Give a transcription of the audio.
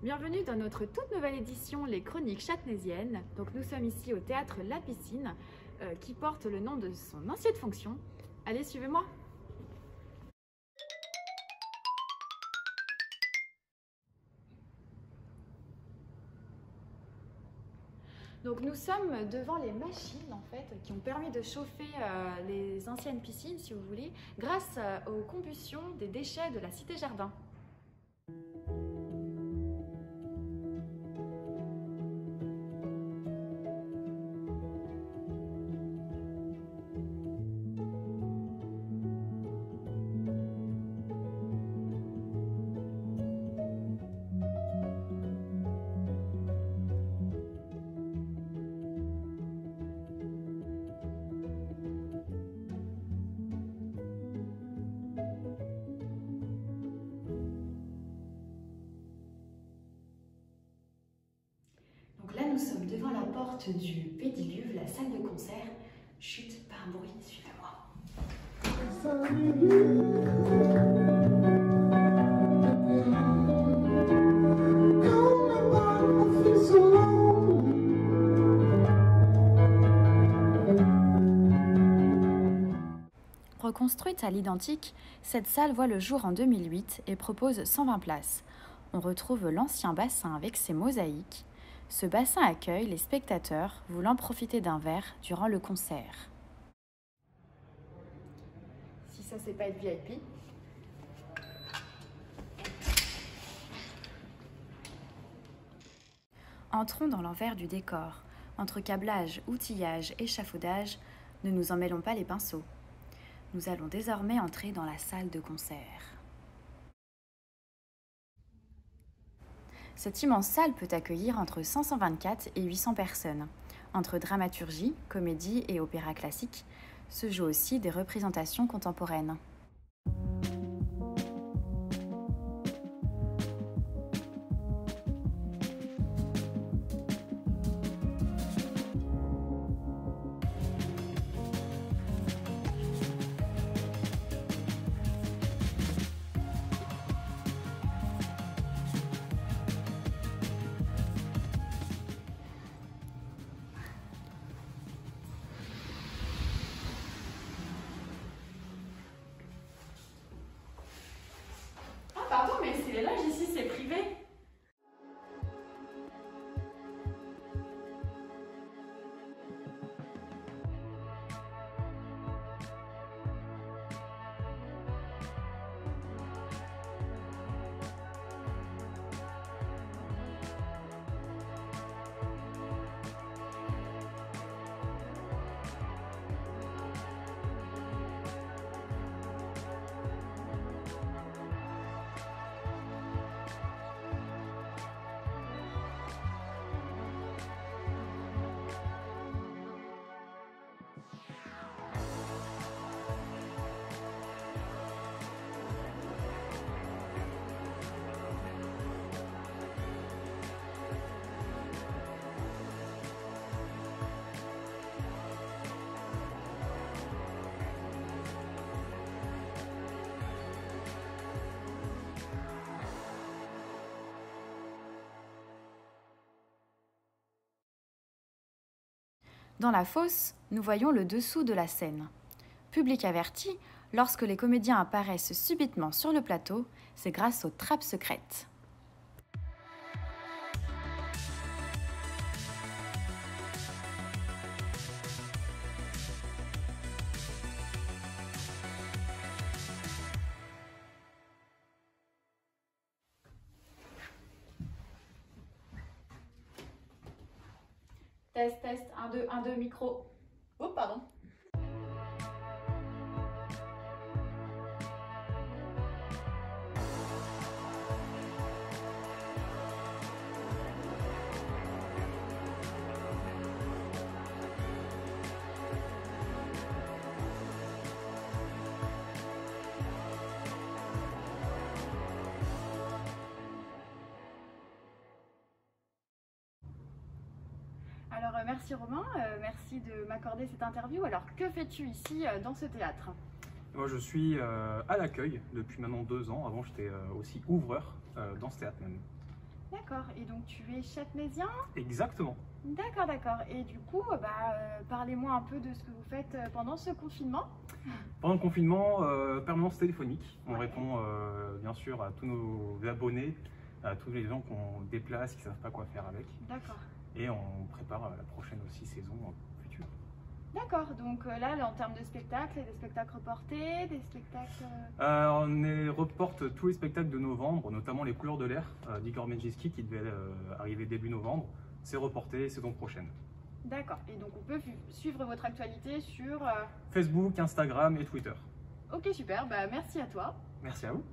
Bienvenue dans notre toute nouvelle édition Les Chroniques Châtenaisiennes. Donc nous sommes ici au théâtre La Piscine euh, qui porte le nom de son ancienne fonction. Allez, suivez-moi. Donc nous sommes devant les machines en fait qui ont permis de chauffer euh, les anciennes piscines si vous voulez grâce euh, aux combustions des déchets de la cité jardin. Du Pédiluve, la salle de concert. Chut, pas un bruit, suivez-moi. Reconstruite à l'identique, cette salle voit le jour en 2008 et propose 120 places. On retrouve l'ancien bassin avec ses mosaïques. Ce bassin accueille les spectateurs voulant profiter d'un verre durant le concert. Si ça, c'est pas être VIP. Entrons dans l'envers du décor. Entre câblage, outillage, échafaudage, ne nous emmêlons pas les pinceaux. Nous allons désormais entrer dans la salle de concert. Cette immense salle peut accueillir entre 524 et 800 personnes. Entre dramaturgie, comédie et opéra classique, se jouent aussi des représentations contemporaines. Dans la fosse, nous voyons le dessous de la scène. Public averti, lorsque les comédiens apparaissent subitement sur le plateau, c'est grâce aux trappes secrètes. Test, test, 1, 2, 1, 2, micro. Oh, pardon. Alors euh, merci Romain, euh, merci de m'accorder cette interview. Alors que fais-tu ici euh, dans ce théâtre? Moi, je suis à l'accueil depuis maintenant deux ans. Avant, j'étais aussi ouvreur dans ce théâtre même. D'accord, et donc tu es châtenaisien Exactement. D'accord, d'accord. Et du coup, bah, euh, parlez-moi un peu de ce que vous faites pendant ce confinement. Pendant le confinement, euh, permanence téléphonique. On Ouais. répond euh, bien sûr à tous nos abonnés, à tous les gens qu'on déplace, qui ne savent pas quoi faire avec. D'accord. Et on prépare euh, la prochaine aussi saison future. D'accord, donc euh, là, en termes de spectacles, des spectacles reportés, des spectacles... euh, on est- reporte tous les spectacles de novembre, notamment les couleurs de l'air d'Igor Menjiski qui devait euh, arriver début novembre. C'est reporté saison prochaine. D'accord, et donc on peut suivre votre actualité sur... euh, Facebook, Instagram et Twitter. Ok, super, bah merci à toi. Merci à vous.